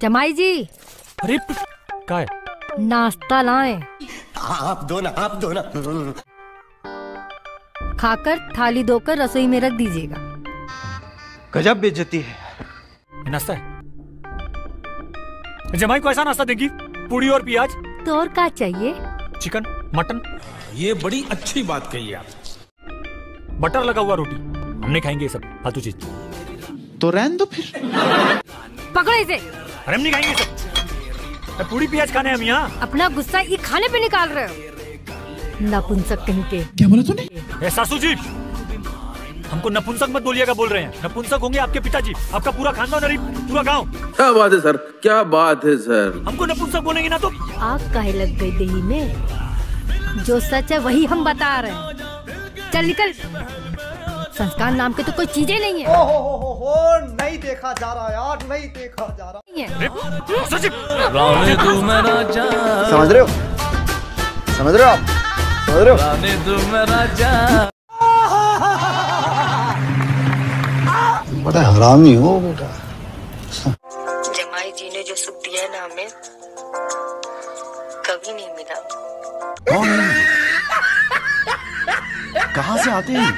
जमाई जी। अरे का है? नाश्ता लाएँ। आप दो ना आप दो ना। खाकर थाली धोकर रसोई में रख दीजिएगा। गजब बेइज्जती है। नाश्ता है। जमाई को ऐसा नाश्ता देगी पूड़ी और प्याज। तो और क्या चाहिए? Chicken mutton. ये बड़ी अच्छी बात कही आप। बटर लगा हुआ रोटी। हमने खाएँगे ये सब फालतू चीज़। तो रहन दो फिर। पकड़ो इसे। अरे हम नहीं खाएँगे सब। अरे पूड़ी प्याज खाने हम यहाँ। अपना गुस्सा ये खाने पे निकाल रहे हो। नपुंसक कहीं के। क्या बोला तूने? ए सासू जी हमको नपुंसक मत बोलिएगा बोल रहे हैं। नपुंसक होंगे आपके पिताजी आपका पूरा खानदान अरे पूरा गाँव। क्या बात है सर? क्या बात है सर? हमको नपुंसक बोलेंगे ना तो। आग काहे लग गई दही में? जो सच है वही हम बता रहे हैं। चल निकल। संस्कार नाम के तो कोई चीज़ें नहीं है। ओ हो हो हो हो नहीं देखा जा रहा यार नहीं देखा जा रहा। नहीं है। समझ रहे हो? समझ रहे हो आप? समझ रहे हो? बड़ा हरामी हो बेटा। जमाई जी ने जो सुख दिया है ना हमें कभी नहीं मिला। कहाँ से आते हैं?